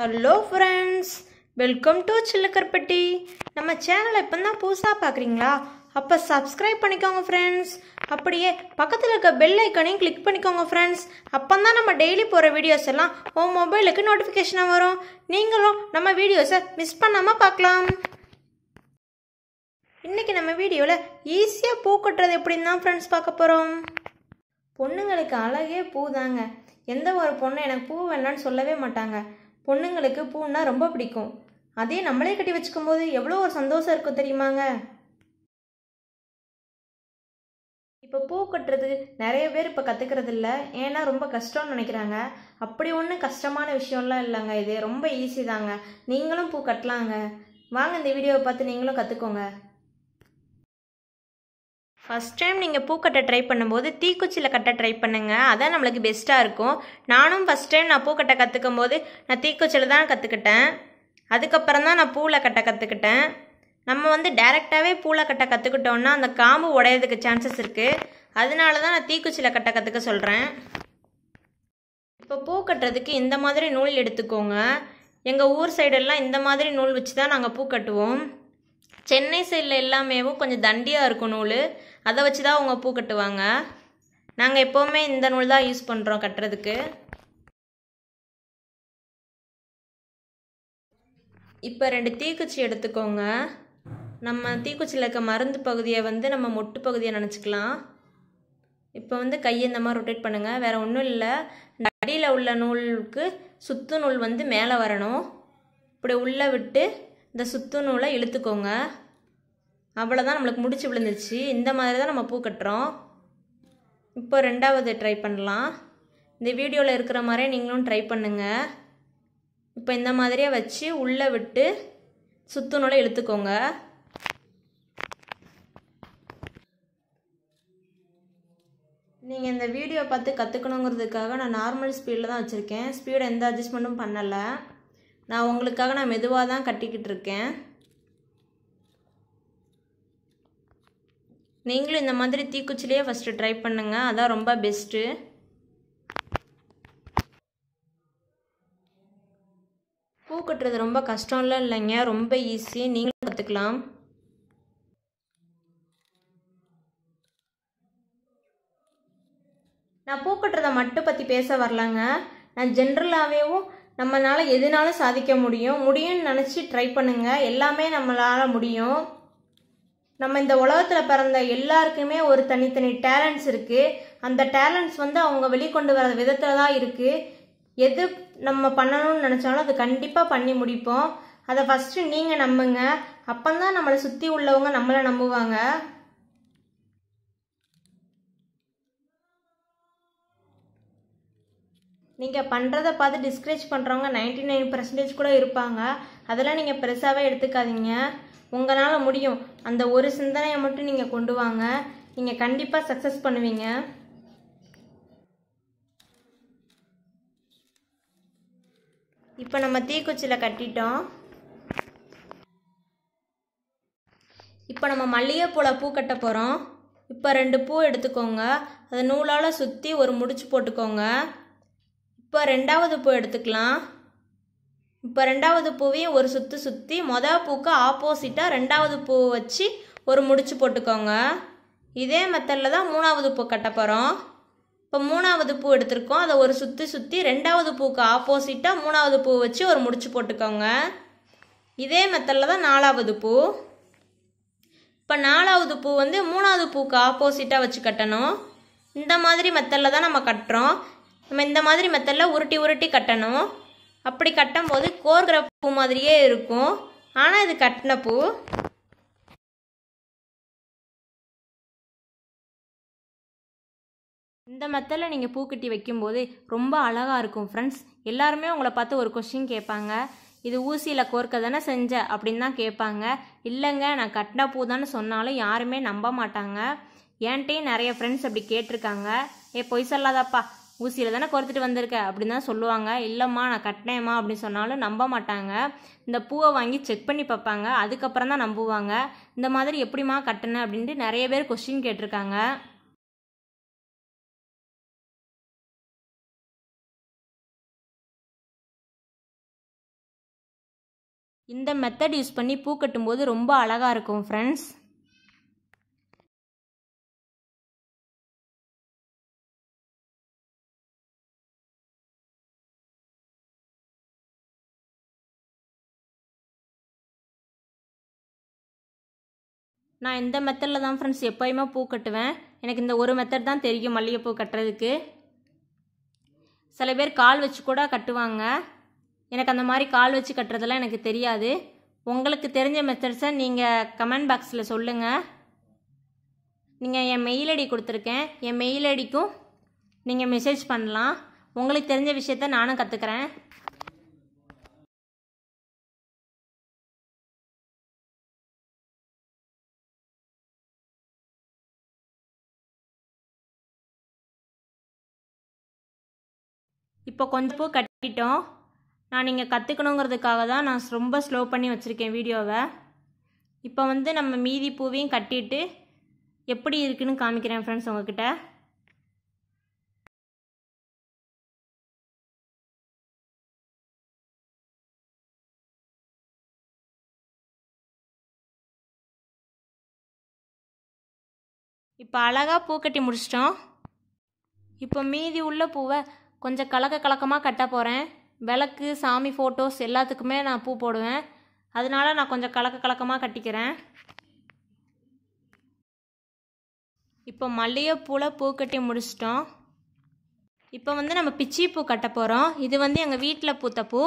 Hello friends welcome to Sillakkarpatti நம்ம சேனலை இப்போ தான் புதுசாக பார்க்குறீங்களா அப்போ சப்ஸ்கிரைப் பண்ணிக்கோங்க ஃப்ரெண்ட்ஸ் அப்படியே பக்கத்தில் இருக்க பெல் ஐக்கனையும் கிளிக் பண்ணிக்கோங்க ஃப்ரெண்ட்ஸ் அப்போ தான் நம்ம டெய்லி போகிற வீடியோஸ் எல்லாம் உன் மொபைலுக்கு நோட்டிஃபிகேஷனாக வரும். நீங்களும் நம்ம வீடியோஸை மிஸ் பண்ணாமல் பார்க்கலாம் இன்றைக்கி நம்ம வீடியோவில் ஈஸியாக பூ கட்டுறது எப்படின்னு தான் ஃப்ரெண்ட்ஸ் பார்க்க போகிறோம் பொண்ணுங்களுக்கு அழகே பூ தாங்க. எந்த ஒரு பொண்ணு எனக்கு பூ வேணான்னு சொல்லவே மாட்டாங்க. பொண்ணுங்களுக்கு பூன்னா ரொம்ப பிடிக்கும். அதே நம்மளே கட்டி வச்சுக்கும் போது எவ்வளோ ஒரு சந்தோஷம் இருக்கும் தெரியுமாங்க? இப்போ பூ கட்டுறது நிறைய பேர் இப்போ கற்றுக்கிறது இல்லை. ஏன்னா ரொம்ப கஷ்டம்னு நினைக்கிறாங்க. அப்படி ஒன்றும் கஷ்டமான விஷயம்லாம் இல்லைங்க இது. ரொம்ப ஈஸி தாங்க. நீங்களும் பூ கட்டலாங்க. வாங்க இந்த வீடியோவை பார்த்து நீங்களும் கற்றுக்கோங்க ஃபஸ்ட் டைம் நீங்கள் பூக்கட்ட ட்ரை பண்ணும்போது தீக்குச்சியில் கட்ட ட்ரை பண்ணுங்கள் அதான் நம்மளுக்கு பெஸ்ட்டாக இருக்கும். நானும் ஃபஸ்ட் டைம் நான் பூக்கட்ட கற்றுக்கும் போது நான் தீக்குச்சியில் தான் கற்றுக்கிட்டேன் அதுக்கப்புறம் தான் நான் பூவில் கட்ட கற்றுக்கிட்டேன் நம்ம வந்து டைரெக்டாகவே பூவில் கட்ட கற்றுக்கிட்டோன்னா அந்த காம்பு உடையிறதுக்கு சான்சஸ் இருக்குது அதனால தான் நான் தீக்குச்சியில் கட்ட கற்றுக்க சொல்கிறேன் இப்போ பூ கட்டுறதுக்கு இந்த மாதிரி நூல் எடுத்துக்கோங்க. எங்கள் ஊர் சைடெல்லாம் இந்த மாதிரி நூல் வச்சு தான் நாங்கள் பூ கட்டுவோம். சென்னை சைடில் எல்லாமேவும் கொஞ்சம் தண்டியாக இருக்கும் நூல். அதை வச்சு தான் அவங்க பூ கட்டுவாங்க. நாங்கள் எப்போவுமே இந்த நூல் தான் யூஸ் பண்ணுறோம் கட்டுறதுக்கு. இப்போ ரெண்டு தீக்குச்சி எடுத்துக்கோங்க. நம்ம தீக்குச்சியில் இருக்க மருந்து பகுதியை வந்து நம்ம மொட்டு பகுதியை நினச்சிக்கலாம். இப்போ வந்து கையை இந்த மாதிரி ரொட்டேட் பண்ணுங்கள் வேறு ஒன்றும் இல்லை. அடியில் உள்ள நூலுக்கு சுத்து நூல் வந்து மேலே வரணும். இப்படி உள்ளே விட்டு இந்த சுத்து நூலை இழுத்துக்கோங்க. அவ்வளோதான் நம்மளுக்கு முடிச்சு விழுந்துச்சு இந்த மாதிரி தான் நம்ம பூ கட்டுறோம். இப்போ ரெண்டாவது ட்ரை பண்ணலாம். இந்த வீடியோவில் இருக்கிற மாதிரியே நீங்களும் ட்ரை பண்ணுங்கள் இப்போ இந்த மாதிரியே வச்சு உள்ளே விட்டு சுத்து நூலை இழுத்துக்கோங்க. நீங்கள் இந்த வீடியோ பார்த்து கற்றுக்கணுங்கிறதுக்காக நான் நார்மல் ஸ்பீடில் தான் வச்சுருக்கேன். ஸ்பீடை எந்த அட்ஜஸ்ட்மெண்ட்டும் பண்ணலை. நான் உங்களுக்காக நான் மெதுவாக தான் கட்டிக்கிட்டு இருக்கேன். நீங்களும் இந்த மாதிரி தீக்குச்சிலேயே ஃபஸ்ட்டு ட்ரை பண்ணுங்கள் அதான் ரொம்ப பெஸ்ட்டு பூ கட்டுறது ரொம்ப கஷ்டம்லாம் இல்லைங்க. ரொம்ப ஈஸி நீங்களும் கற்றுக்கலாம் நான் பூ கட்டுறதை மட்டும் பற்றி பேச வரலாங்க. நான் ஜென்ரலாகவேவும் நம்மளால் எதுனாலும் சாதிக்க முடியும். முடியும்னு நினச்சி ட்ரை பண்ணுங்கள் எல்லாமே நம்மளால் முடியும். நம்ம இந்த உலகத்தில் பிறந்த எல்லாருக்குமே ஒரு தனித்தனி டேலண்ட்ஸ் இருக்குது அந்த டேலண்ட்ஸ் வந்து அவங்க வெளிக்கொண்டு வர விதத்தில் தான் இருக்குது எது நம்ம பண்ணணும்னு நினச்சாலும் அது கண்டிப்பாக பண்ணி முடிப்போம். அதை ஃபஸ்ட்டு நீங்கள் நம்புங்க. அப்போ தான் நம்மளை சுற்றி உள்ளவங்க நம்மளை நம்புவாங்க. நீங்கள் பண்ணுறதை பார்த்து டிஸ்கரேஜ் பண்ணுறவங்க நைன்டி நைன் பர்சன்டேஜ் கூட இருப்பாங்க. அதெல்லாம் நீங்கள் பெருசாகவே எடுத்துக்காதீங்க. உங்களால் முடியும். அந்த ஒரு சிந்தனையை மட்டும் நீங்கள் கொண்டு வாங்க. நீங்கள் கண்டிப்பாக சக்ஸஸ் பண்ணுவீங்க. இப்போ நம்ம தீக்குச்சியில் கட்டிட்டோம். இப்போ நம்ம மல்லிகைப்பூவில் பூ கட்ட போகிறோம் இப்போ ரெண்டு பூ எடுத்துக்கோங்க. அதை நூலால் சுற்றி ஒரு முடிச்சு போட்டுக்கோங்க. இப்போ ரெண்டாவது பூ எடுத்துக்கலாம். இப்போ ரெண்டாவது பூவையும் ஒரு சுற்று சுற்றி மொதல் பூக்கு ஆப்போசிட்டாக ரெண்டாவது பூ வச்சு ஒரு முடிச்சு போட்டுக்கோங்க. இதே மெத்தடில் தான் மூணாவது பூ கட்ட போகிறோம் இப்போ மூணாவது பூ எடுத்திருக்கோம். அதை ஒரு சுற்றி சுற்றி ரெண்டாவது பூக்கு ஆப்போசிட்டாக மூணாவது பூ வச்சு ஒரு முடிச்சு போட்டுக்கோங்க. இதே மெத்தடில் தான் நாலாவது பூ. இப்போ நாலாவது பூ வந்து மூணாவது பூக்கு ஆப்போசிட்டாக வச்சு கட்டணும். இந்த மாதிரி மெத்தடில் தான் நம்ம கட்டுறோம். நம்ம இந்த மாதிரி மெத்தடில் உருட்டி உருட்டி கட்டணும். அப்படி கட்டும்போது கோர்கிற பூ மாதிரியே இருக்கும். ஆனால் இது கட்டின பூ. இந்த மெத்தடில் நீங்கள் பூக்கட்டி வைக்கும்போது ரொம்ப அழகாக இருக்கும் ஃப்ரெண்ட்ஸ் எல்லாருமே உங்களை பார்த்து ஒரு கொஷின் கேட்பாங்க. இது ஊசியில் கோர்க்க தானே செஞ்ச? அப்படின்னு தான் கேட்பாங்க. இல்லைங்க நான் கட்டின பூ தானே சொன்னாலும் யாருமே நம்ப மாட்டாங்க. என்கிட்டையும் நிறைய ஃப்ரெண்ட்ஸ் அப்படி கேட்டிருக்காங்க. ஏ பொய் சொல்லாதாப்பா. ஊசியில் தானே குறைத்துட்டு வந்திருக்க? அப்படின்னு தான் சொல்லுவாங்க. இல்லைம்மா நான் கட்டினேம்மா அப்படின்னு சொன்னாலும் நம்ப மாட்டாங்க. இந்த பூவை வாங்கி செக் பண்ணி பார்ப்பாங்க. அதுக்கப்புறம் தான் நம்புவாங்க. இந்த மாதிரி எப்படிம்மா கட்டினேன் அப்படின்ட்டு நிறைய பேர் கொஸ்டின் கேட்டிருக்காங்க. இந்த மெத்தட் யூஸ் பண்ணி பூ கட்டும்போது ரொம்ப அழகாக இருக்கும் ஃப்ரெண்ட்ஸ் நான் இந்த மெத்தடில் தான் ஃப்ரெண்ட்ஸ் எப்போயுமே பூ கட்டுவேன். எனக்கு இந்த ஒரு மெத்தட் தான் தெரியும் மல்லிகைப்பூ கட்டுறதுக்கு. சில பேர் கால் வச்சு கூட கட்டுவாங்க. எனக்கு அந்த மாதிரி கால் வச்சு கட்டுறதெல்லாம் எனக்கு தெரியாது. உங்களுக்கு தெரிஞ்ச மெத்தட்ஸை நீங்கள் கமெண்ட் பாக்ஸில் சொல்லுங்கள் நீங்கள் என் மெயில் ஐடி கொடுத்துருக்கேன். என் மெயில் ஐடிக்கும் நீங்கள் மெசேஜ் பண்ணலாம். உங்களுக்கு தெரிஞ்ச விஷயத்த நானும் கற்றுக்கிறேன் இப்போ கொஞ்சம் பூ கட்டிட்டோம். நான் நீங்கள் கற்றுக்கணுங்கிறதுக்காக தான் நான் ரொம்ப ஸ்லோ பண்ணி வச்சுருக்கேன் வீடியோவை. இப்போ வந்து நம்ம மீதி பூவையும் கட்டிட்டு எப்படி இருக்குன்னு காமிக்கிறேன் ஃப்ரெண்ட்ஸ் உங்ககிட்ட. இப்போ அழகாக பூ கட்டி முடிச்சிட்டோம். இப்போ மீதி உள்ள பூவை கொஞ்சம் கலக்க கலக்கமாக கட்ட போகிறேன் விளக்கு சாமி ஃபோட்டோஸ் எல்லாத்துக்குமே நான் பூ போடுவேன். அதனால நான் கொஞ்சம் கலக்க கலக்கமாக கட்டிக்கிறேன். இப்போ மல்லிகைப்பூவில் பூ கட்டி முடிச்சிட்டோம். இப்போ வந்து நம்ம பிச்சி பூ கட்ட போகிறோம் இது வந்து எங்கள் வீட்டில் பூத்த பூ.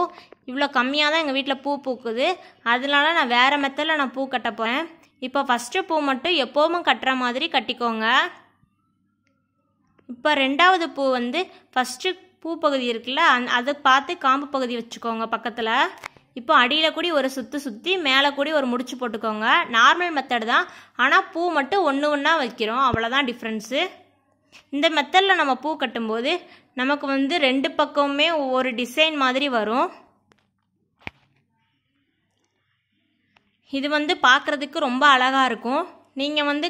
இவ்வளோ கம்மியாக தான் எங்கள் வீட்டில் பூ பூக்குது. அதனால நான் வேறு மெத்தடில் நான் பூ கட்ட போகிறேன் இப்போ ஃபஸ்ட்டு பூ மட்டும் எப்போவும் கட்டுற மாதிரி கட்டிக்கோங்க. இப்போ ரெண்டாவது பூ வந்து ஃபஸ்ட்டு பூ பகுதி இருக்குல்ல அந் அதை பார்த்து காம்பு பகுதி வச்சுக்கோங்க பக்கத்தில். இப்போ அடியில் கூடி ஒரு சுற்றி சுற்றி மேலே கூடி ஒரு முடிச்சு போட்டுக்கோங்க. நார்மல் மெத்தடு தான். ஆனால் பூ மட்டும் ஒன்று ஒன்றா வைக்கிறோம். அவ்வளோதான் டிஃப்ரென்ஸு இந்த மெத்தடில் நம்ம பூ கட்டும்போது நமக்கு வந்து ரெண்டு பக்கமுமே ஒவ்வொரு டிசைன் மாதிரி வரும். இது வந்து பார்க்குறதுக்கு ரொம்ப அழகாக இருக்கும். நீங்கள் வந்து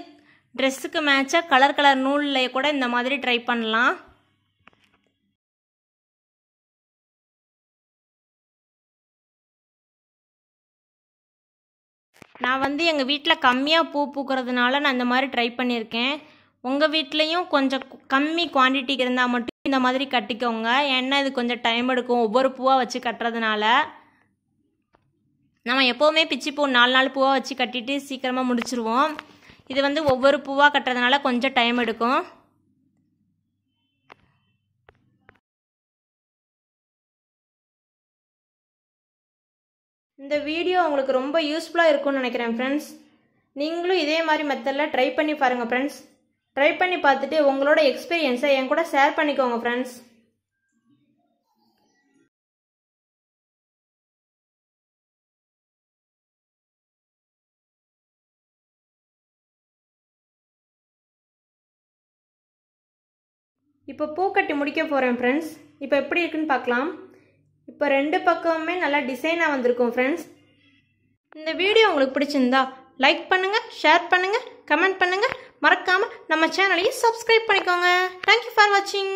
ட்ரெஸ்ஸுக்கு மேட்சாக கலர் கலர் நூலில் கூட இந்த மாதிரி ட்ரை பண்ணலாம். நான் வந்து எங்கள் வீட்டில் கம்மியாக பூ பூக்கிறதுனால நான் இந்த மாதிரி ட்ரை பண்ணியிருக்கேன். உங்கள் வீட்லேயும் கொஞ்சம் கம்மி குவான்டிட்டி இருந்தால் மட்டும் இந்த மாதிரி கட்டிக்கோங்க. ஏன்னா இது கொஞ்சம் டைம் எடுக்கும் ஒவ்வொரு பூவாக வச்சு கட்டுறதுனால. நம்ம எப்போவுமே பிச்சி பூ நாலு நாலு பூவாக வச்சு கட்டிட்டு சீக்கிரமாக முடிச்சிருவோம். இது வந்து ஒவ்வொரு பூவாக கட்டுறதுனால கொஞ்சம் டைம் எடுக்கும். இந்த வீடியோ உங்களுக்கு ரொம்ப யூஸ்ஃபுல்லாக இருக்கும்னு நினைக்கிறேன் ஃப்ரெண்ட்ஸ் நீங்களும் இதே மாதிரி மெத்தடில் ட்ரை பண்ணி பாருங்கள் ஃப்ரெண்ட்ஸ் ட்ரை பண்ணி பார்த்துட்டு உங்களோட எக்ஸ்பீரியன்ஸை என் கூட ஷேர் பண்ணிக்கோங்க ஃப்ரெண்ட்ஸ் இப்போ பூ கட்டி முடிக்க போகிறேன் ஃப்ரெண்ட்ஸ் இப்போ எப்படி இருக்குன்னு பார்க்கலாம். இப்போ ரெண்டு பக்கமுமே நல்லா டிசைனாக வந்திருக்கும் ஃப்ரெண்ட்ஸ் இந்த வீடியோ உங்களுக்கு பிடிச்சிருந்தா லைக் பண்ணுங்கள் ஷேர் பண்ணுங்கள் கமெண்ட் பண்ணுங்கள் மறக்காமல் நம்ம சேனலையும் சப்ஸ்கிரைப் பண்ணிக்கோங்க. தேங்க்யூ ஃபார் வாட்சிங்